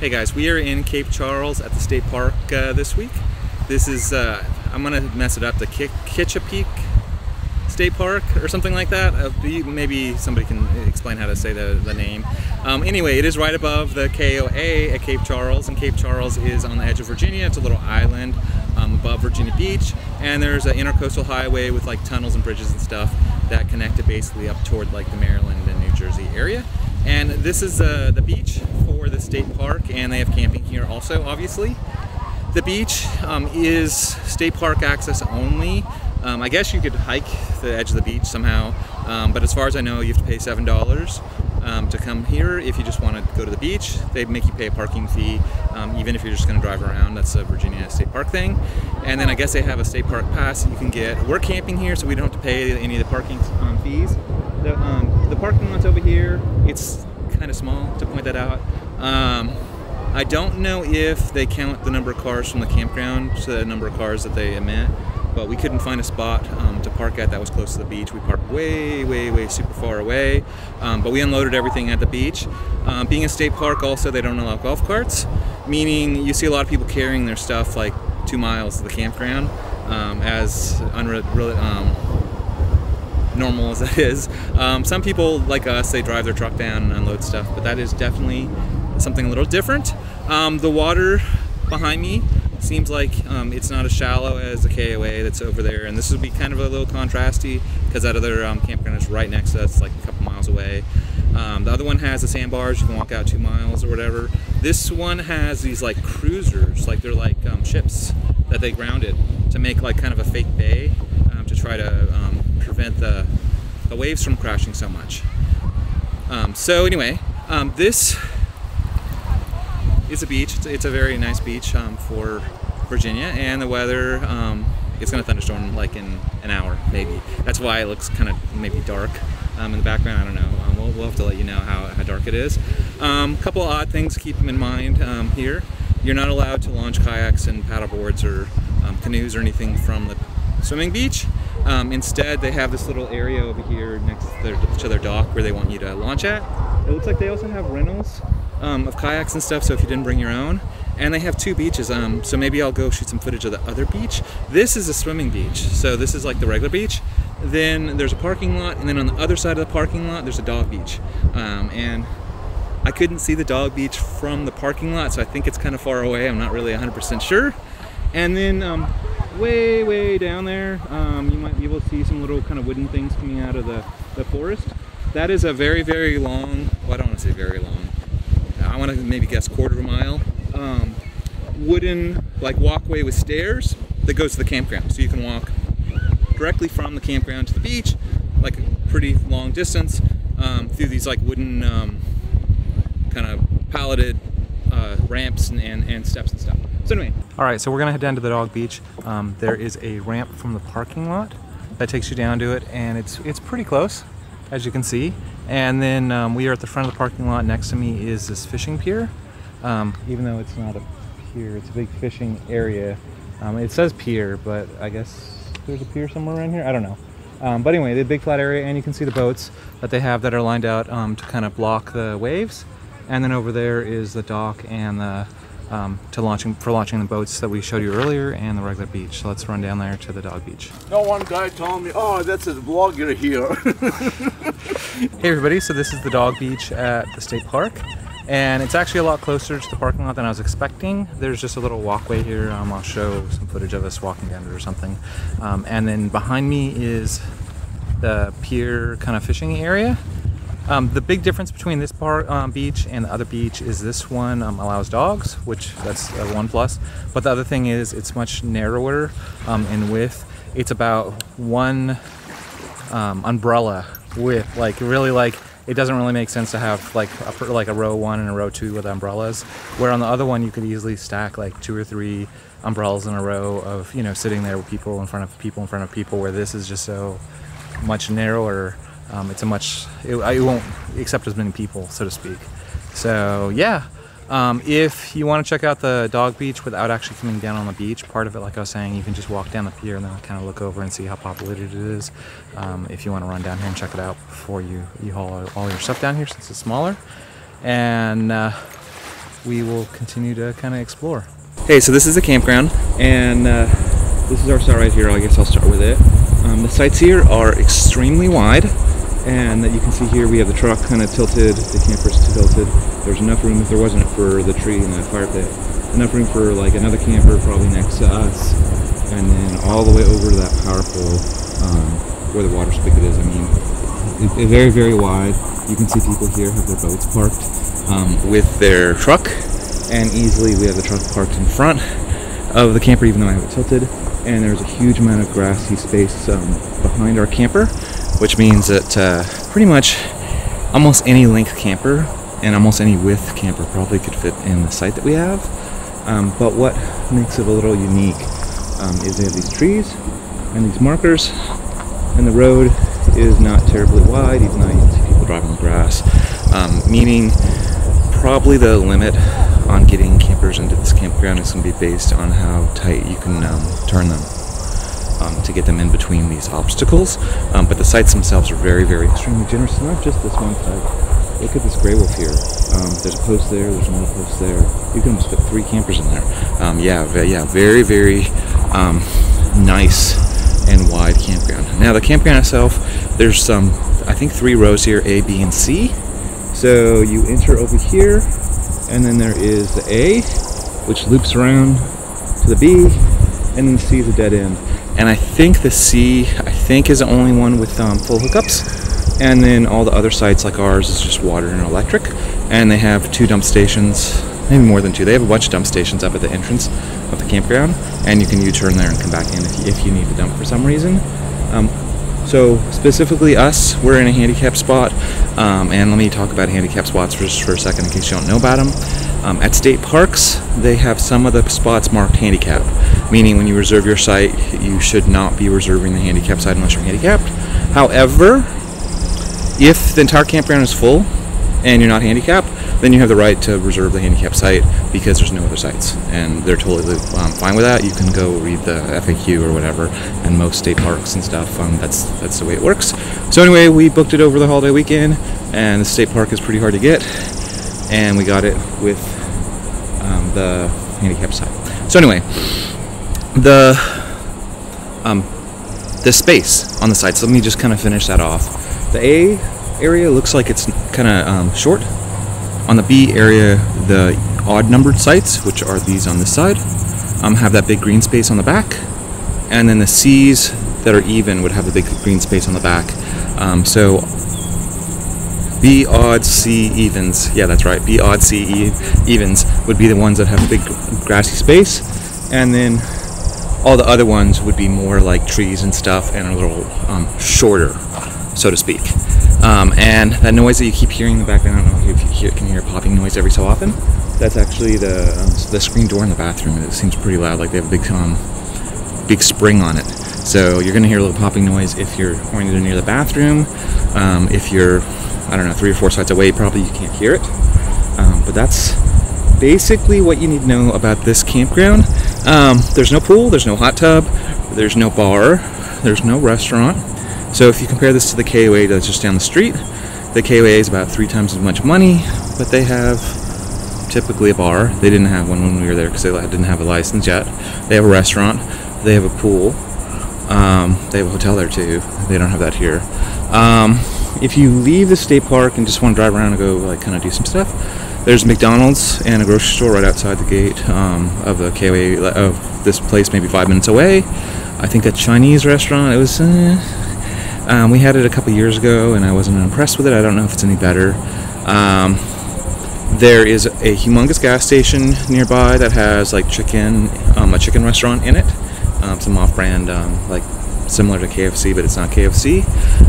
Hey guys, we are in Cape Charles at the state park uh, this week. This is, uh, I'm gonna mess it up, the K Kitchapeak State Park or something like that. Uh, maybe somebody can explain how to say the, the name. Um, anyway, it is right above the KOA at Cape Charles, and Cape Charles is on the edge of Virginia. It's a little island um, above Virginia Beach, and there's an intercoastal highway with like tunnels and bridges and stuff that connect it basically up toward like the Maryland and New Jersey area. And this is uh, the beach for the state park, and they have camping here also, obviously. The beach um, is state park access only. Um, I guess you could hike the edge of the beach somehow, um, but as far as I know, you have to pay seven dollars um, to come here if you just want to go to the beach. They make you pay a parking fee, um, even if you're just going to drive around. That's a Virginia State Park thing. And then I guess they have a state park pass that you can get. We're camping here, so we don't have to pay any of the parking um, fees. The, the parking lot's over here. It's kind of small to point that out. Um, I don't know if they count the number of cars from the campground to the number of cars that they emit, but we couldn't find a spot um, to park at that was close to the beach. We parked way, way, way super far away, um, but we unloaded everything at the beach. Um, being a state park, also, they don't allow golf carts, meaning you see a lot of people carrying their stuff like two miles to the campground um, as. Um, normal as that is. Um, some people like us, they drive their truck down and unload stuff, but that is definitely something a little different. Um, the water behind me seems like um, it's not as shallow as the KOA that's over there, and this would be kind of a little contrasty because that other um, campground is right next to us, like a couple miles away. Um, the other one has the sandbars, you can walk out two miles or whatever. This one has these like cruisers, like they're like um, ships that they grounded to make like kind of a fake bay um, to try to um, prevent the, the waves from crashing so much. So anyway, this is a beach. It's, it's, a very nice beach um, for Virginia, and the weather um, it's to thunderstorm like in an hour, maybe. That's why it looks kind of maybe dark um, in the background. I don't know. Um, we'll, we'll, have to let you know how, how dark it is. A um, couple odd things to keep in mind um, here. You're not allowed to launch kayaks and paddleboards or canoes or anything from the swimming beach. Um, instead, they have this little area over here next to their, to their, dock where they want you to launch at. It looks like they also have rentals um, of kayaks and stuff, so if you didn't bring your own. And they have two beaches, um, so maybe I'll go shoot some footage of the other beach. This is a swimming beach, so this is like the regular beach. Then there's a parking lot, and then on the other side of the parking lot, there's a dog beach. Um, and I couldn't see the dog beach from the parking lot, so I think it's kind of far away. I'm not really 100% sure. And then um, way, way down there, um, you might be able to see some little kind of wooden things coming out of the, the forest. That is a very, very long, well, I don't want to say very long, I want to maybe guess quarter of a mile, um, wooden like walkway with stairs that goes to the campground. So you can walk directly from the campground to the beach, like a pretty long distance, um, through these like wooden um, kind of palleted uh, ramps and, and, and steps and stuff. So anyway. All right, so we're gonna head down to the dog beach. Um, there is a ramp from the parking lot that takes you down to it, and it's it's pretty close, as you can see. And then um, we are at the front of the parking lot. Next to me is this fishing pier. Um, even though it's not a pier, it's a big fishing area. Um, it says pier, but I guess there's a pier somewhere around here. I don't know. Um, but anyway, the big flat area, and you can see the boats that they have that are lined out um, to kind of block the waves. And then over there is the dock and the um, to launching for launching the boats that we showed you earlier and the regular beach. So let's run down there to the dog beach. No one guy told me, oh, that's a vlogger here. hey everybody, so this is the dog beach at the state park. And it's actually a lot closer to the parking lot than I was expecting. There's just a little walkway here. Um, I'll show some footage of us walking down it or something. Um, and then behind me is the pier kind of fishing area. Um, the big difference between this um, beach and the other beach is this one um, allows dogs, which that's a one plus. But the other thing is it's much narrower um, in width. It's about one um, umbrella width, like really like it doesn't really make sense to have like a, like a row one and a row two with umbrellas. Where on the other one you could easily stack like two or three umbrellas in a row of you know sitting there with people in front of people in front of people. Where this is just so much narrower um, it's a much, it, it, won't accept as many people, so to speak. So yeah, um, if you want to check out the dog beach without actually coming down on the beach, part of it, like I was saying, you can just walk down the pier and then kind of look over and see how populated it is. Um, if you want to run down here and check it out before you, you haul all your stuff down here since it's smaller. And uh, we will continue to kind of explore. Hey, so this is the campground, and uh, this is our site right here. I guess I'll start with it. Um, the sites here are extremely wide, and that you can see here we have the truck kind of tilted, the campers tilted. There's enough room if there wasn't for the tree and the fire pit, enough room for like another camper probably next to us, and then all the way over to that power pole um, where the water spigot is. I mean, it, it very very wide. You can see people here have their boats parked um, with their truck, and easily we have the truck parked in front of the camper, even though I have it tilted. And there's a huge amount of grassy space um, behind our camper, which means that uh, pretty much almost any length camper and almost any width camper probably could fit in the site that we have. Um, but what makes it a little unique um, is they have these trees and these markers, and the road is not terribly wide, even though you can see people driving on the grass, um, meaning probably the limit on getting campers into this campground is going to be based on how tight you can um, turn them um, to get them in between these obstacles. Um, but the sites themselves are very, very extremely generous. Not just this one site. Look at this gray wolf here. Um, there's a post there. There's another post there. You can almost fit three campers in there. Um, yeah, yeah, very, very um, nice and wide campground. Now the campground itself, there's some, I think three rows here, A, B, and C. So you enter over here and then there is the A, which loops around to the B, and then C is a dead end. And I think the C, I think, is the only one with um, full hookups. And then all the other sites like ours is just water and electric. And they have two dump stations, maybe more than two. They have a bunch of dump stations up at the entrance of the campground, and you can U-turn there and come back in if you, if you need to dump for some reason. Um, so specifically us, we're in a handicap spot, um, and let me talk about handicap spots for just for a second in case you don't know about them. Um, at state parks, they have some of the spots marked handicap, meaning when you reserve your site, you should not be reserving the handicap site unless you're handicapped. However, if the entire campground is full and you're not handicapped, then you have the right to reserve the handicap site because there's no other sites, and they're totally um, fine with that. You can go read the FAQ or whatever, and most state parks and stuff. Um, that's that's the way it works. So anyway, we booked it over the holiday weekend, and the state park is pretty hard to get, and we got it with um, the handicap site. So anyway, the um, the space on the site. So let me just kind of finish that off. The A area looks like it's kind of um, short on the B area, the odd numbered sites, which are these on this side, um, have that big green space on the back. And then the C's that are even would have the big green space on the back. Um, so B odd C evens, yeah, that's right. B odd C evens would be the ones that have a big grassy space. And then all the other ones would be more like trees and stuff and a little um, shorter, so to speak. Um, and that noise that you keep hearing in the background, I don't know if you hear, can hear a popping noise every so often. That's actually the um, the screen door in the bathroom. It seems pretty loud, like they have a big um, big spring on it. So you're going to hear a little popping noise if you're oriented near the bathroom. Um, if you're, I don't know, three or four sites away, probably you can't hear it. Um, but that's basically what you need to know about this campground. Um, there's no pool, there's no hot tub, there's no bar, there's no restaurant. So if you compare this to the KOA that's just down the street, the KOA is about three times as much money, but they have typically a bar. They didn't have one when we were there because they didn't have a license yet. They have a restaurant. They have a pool. Um, they have a hotel there too. They don't have that here. Um, if you leave the state park and just want to drive around and go like kind of do some stuff, there's McDonald's and a grocery store right outside the gate um, of the KOA of this place, maybe five minutes away. I think a Chinese restaurant. It was. Uh, um, we had it a couple years ago, and I wasn't impressed with it. I don't know if it's any better. Um, there is a humongous gas station nearby that has like chicken, um, a chicken restaurant in it. Um, some off-brand, um, like similar to KFC, but it's not KFC.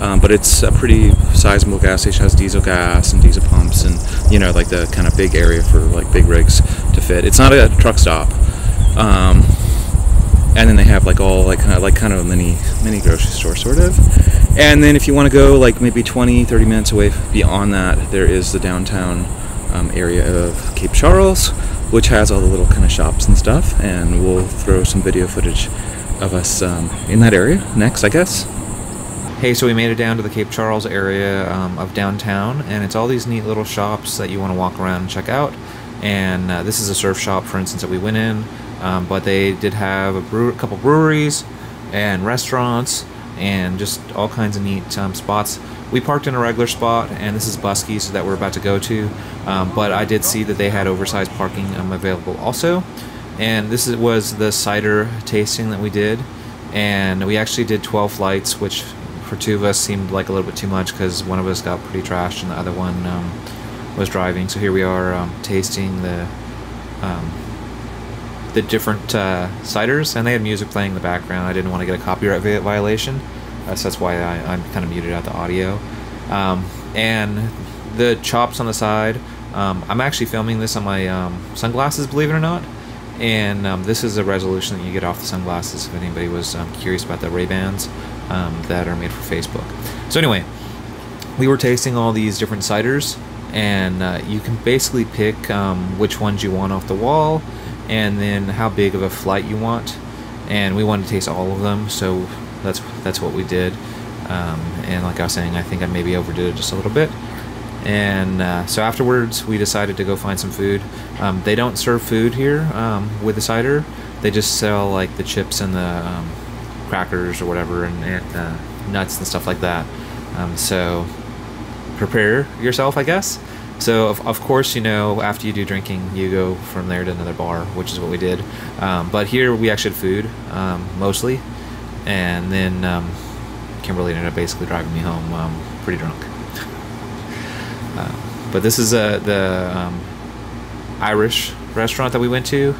Um, but it's a pretty sizable gas station. It Has diesel gas and diesel pumps, and you know, like the kind of big area for like big rigs to fit. It's not a truck stop. Um, and then they have like all like kind of like kind of a mini mini grocery store sort of and then if you want to go like maybe 20 30 minutes away beyond that there is the downtown um, area of cape charles which has all the little kind of shops and stuff and we'll throw some video footage of us um, in that area next i guess Hey, so we made it down to the Cape Charles area um, of downtown, and it's all these neat little shops that you want to walk around and check out. and uh, this is a surf shop, for instance, that we went in. Um, but they did have a, couple breweries and restaurants and just all kinds of neat um, spots. We parked in a regular spot, and this is Buskey's that we're about to go to. Um, but I did see that they had oversized parking um, available also. And this was the cider tasting that we did. And we actually did 12 flights, which for two of us seemed like a little bit too much because one of us got pretty trashed and the other one um, was driving. So here we are um, tasting the um, the different uh, ciders, and they had music playing in the background. I didn't want to get a copyright vi- violation, uh, so that's why I, I'm kind of muted out the audio. Um, and the chops on the side. Um, I'm actually filming this on my um, sunglasses, believe it or not. And um, this is a resolution that you get off the sunglasses. If anybody was um, curious about the Ray Bans um, that are made for Facebook. So anyway, we were tasting all these different ciders, and uh, you can basically pick um, which ones you want off the wall, and then how big of a flight you want. And we wanted to taste all of them, so that's that's what we did. Um, and like I was saying, I think I maybe overdid it just a little bit. And uh, so afterwards, we decided to go find some food. Um, they don't serve food here um, with the cider. They just sell like the chips and the um, crackers or whatever, and, and uh, nuts and stuff like that. Um, so prepare yourself, I guess. So of, of course, you know, after you do drinking, you go from there to another bar, which is what we did. Um, but here we actually had food um, mostly, and then Kimberly ended up basically driving me home pretty drunk. Uh, but this is uh, the um, Irish restaurant that we went to.